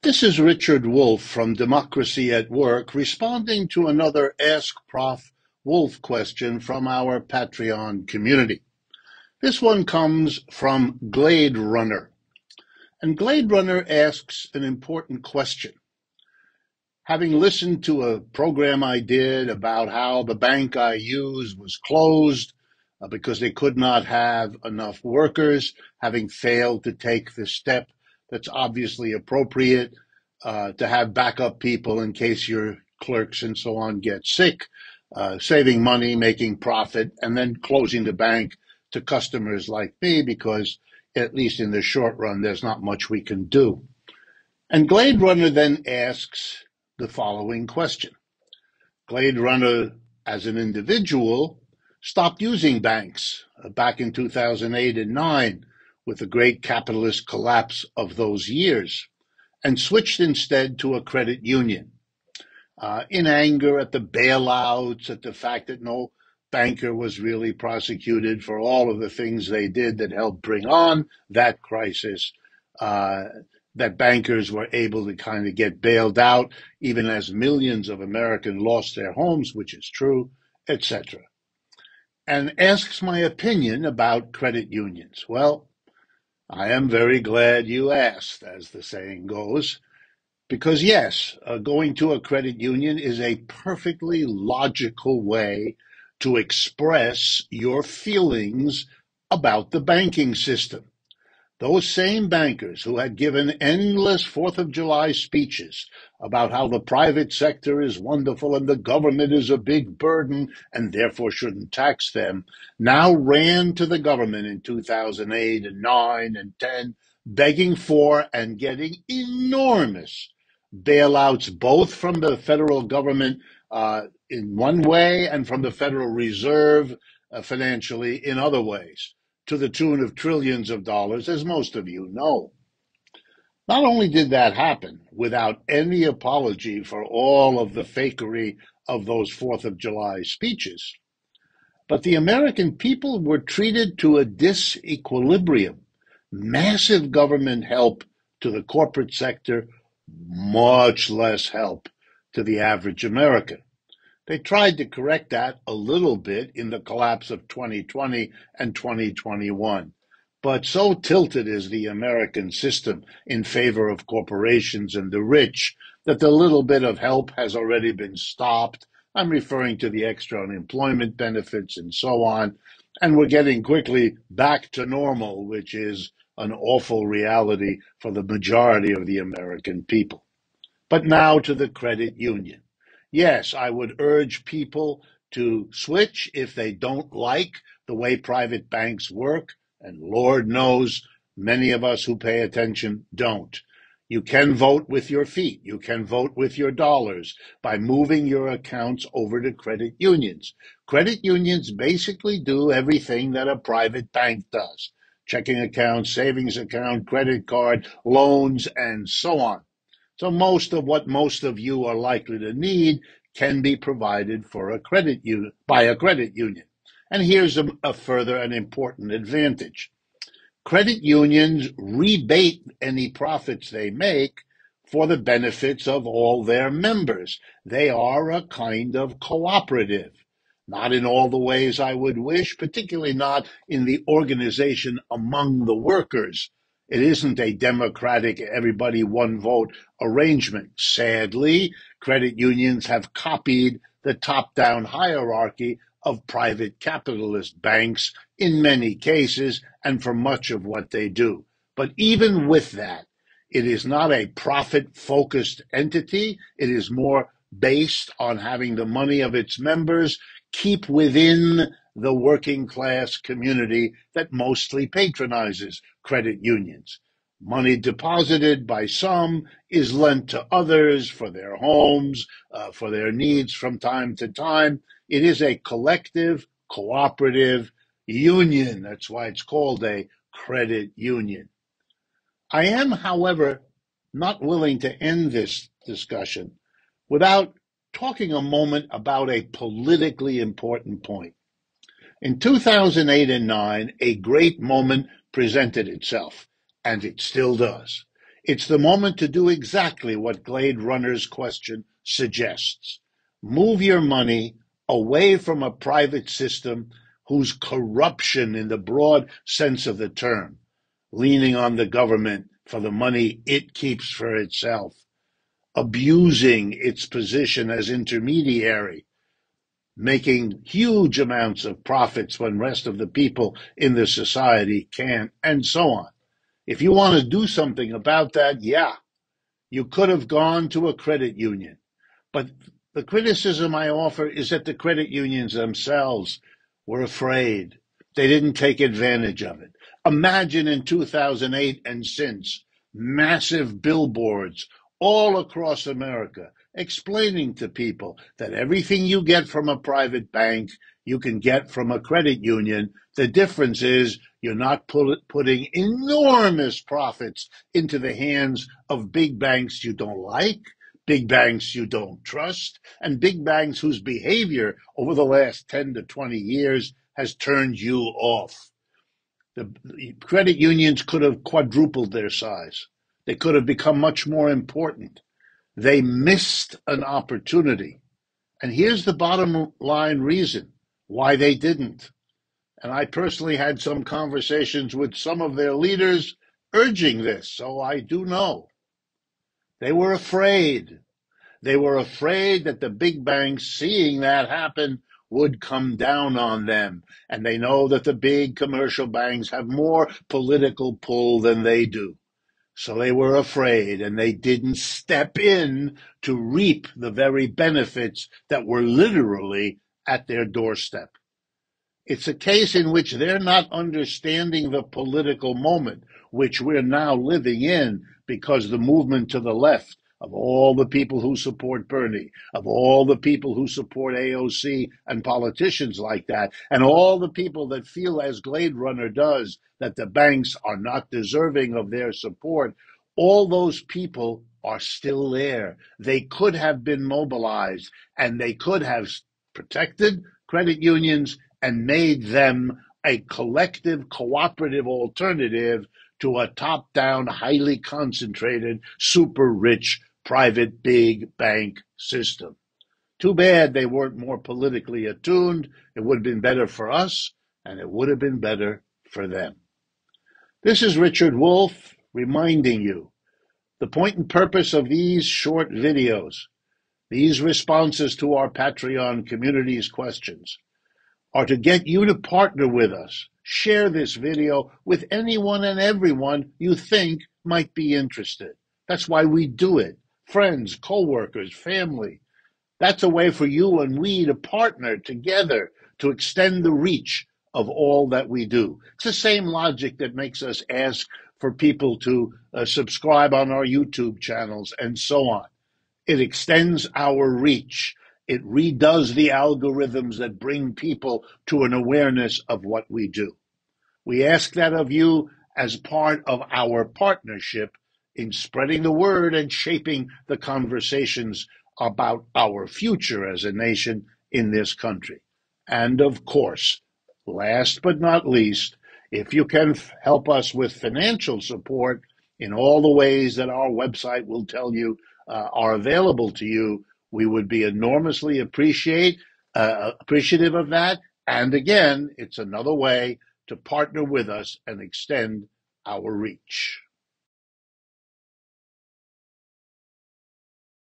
This is Richard Wolff from Democracy at Work responding to another Ask Prof. Wolff question from our Patreon community. This one comes from Glade Runner. And Glade Runner asks an important question. Having listened to a program I did about how the bank I use was closed uh, because they could not have enough workers, having failed to take the step that's obviously appropriate uh, to have backup people in case your clerks and so on get sick, uh, saving money, making profit, and then closing the bank to customers like me because, at least in the short run, there's not much we can do. And Glade Runner then asks the following question Glade Runner, as an individual, stopped using banks uh, back in 2008 and 9 with the great capitalist collapse of those years and switched instead to a credit union. Uh, in anger at the bailouts, at the fact that no banker was really prosecuted for all of the things they did that helped bring on that crisis, uh, that bankers were able to kind of get bailed out, even as millions of Americans lost their homes, which is true, etc. And asks my opinion about credit unions. Well, I am very glad you asked, as the saying goes, because yes, uh, going to a credit union is a perfectly logical way to express your feelings about the banking system. Those same bankers who had given endless Fourth of July speeches about how the private sector is wonderful and the government is a big burden and therefore shouldn't tax them, now ran to the government in 2008 and 9 and 10, begging for and getting enormous bailouts, both from the federal government uh, in one way and from the Federal Reserve uh, financially in other ways to the tune of trillions of dollars, as most of you know. Not only did that happen without any apology for all of the fakery of those Fourth of July speeches, but the American people were treated to a disequilibrium. Massive government help to the corporate sector, much less help to the average American. They tried to correct that a little bit in the collapse of 2020 and 2021. But so tilted is the American system in favor of corporations and the rich that the little bit of help has already been stopped. I'm referring to the extra unemployment benefits and so on. And we're getting quickly back to normal, which is an awful reality for the majority of the American people. But now to the credit union. Yes, I would urge people to switch if they don't like the way private banks work. And Lord knows many of us who pay attention don't. You can vote with your feet. You can vote with your dollars by moving your accounts over to credit unions. Credit unions basically do everything that a private bank does. Checking account, savings account, credit card, loans, and so on. So most of what most of you are likely to need can be provided for a credit by a credit union. And here's a, a further and important advantage. Credit unions rebate any profits they make for the benefits of all their members. They are a kind of cooperative. Not in all the ways I would wish, particularly not in the organization among the workers it isn't a democratic, everybody one vote arrangement. Sadly, credit unions have copied the top down hierarchy of private capitalist banks in many cases and for much of what they do. But even with that, it is not a profit focused entity. It is more based on having the money of its members keep within the working class community that mostly patronizes credit unions. Money deposited by some is lent to others for their homes, uh, for their needs from time to time. It is a collective, cooperative union. That's why it's called a credit union. I am, however, not willing to end this discussion without talking a moment about a politically important point. In 2008 and 9, a great moment presented itself, and it still does. It's the moment to do exactly what Glade Runner's question suggests. Move your money away from a private system whose corruption in the broad sense of the term, leaning on the government for the money it keeps for itself, abusing its position as intermediary, making huge amounts of profits when rest of the people in the society can't, and so on. If you want to do something about that, yeah, you could have gone to a credit union. But the criticism I offer is that the credit unions themselves were afraid. They didn't take advantage of it. Imagine in 2008 and since, massive billboards all across America explaining to people that everything you get from a private bank, you can get from a credit union. The difference is you're not put, putting enormous profits into the hands of big banks you don't like, big banks you don't trust, and big banks whose behavior over the last 10 to 20 years has turned you off. The, the credit unions could have quadrupled their size. They could have become much more important. They missed an opportunity. And here's the bottom line reason why they didn't. And I personally had some conversations with some of their leaders urging this, so I do know. They were afraid. They were afraid that the big banks, seeing that happen, would come down on them. And they know that the big commercial banks have more political pull than they do. So they were afraid and they didn't step in to reap the very benefits that were literally at their doorstep. It's a case in which they're not understanding the political moment, which we're now living in because the movement to the left of all the people who support Bernie, of all the people who support AOC and politicians like that, and all the people that feel as Glade Runner does that the banks are not deserving of their support, all those people are still there. They could have been mobilized and they could have protected credit unions and made them a collective cooperative alternative to a top down, highly concentrated, super rich private big bank system. Too bad they weren't more politically attuned. It would have been better for us and it would have been better for them. This is Richard Wolff reminding you the point and purpose of these short videos, these responses to our Patreon community's questions, are to get you to partner with us. Share this video with anyone and everyone you think might be interested. That's why we do it. Friends, coworkers, family. That's a way for you and we to partner together to extend the reach of all that we do. It's the same logic that makes us ask for people to uh, subscribe on our YouTube channels and so on. It extends our reach it redoes the algorithms that bring people to an awareness of what we do. We ask that of you as part of our partnership in spreading the word and shaping the conversations about our future as a nation in this country. And of course, last but not least, if you can help us with financial support in all the ways that our website will tell you uh, are available to you, we would be enormously appreciate uh, appreciative of that. And again, it's another way to partner with us and extend our reach.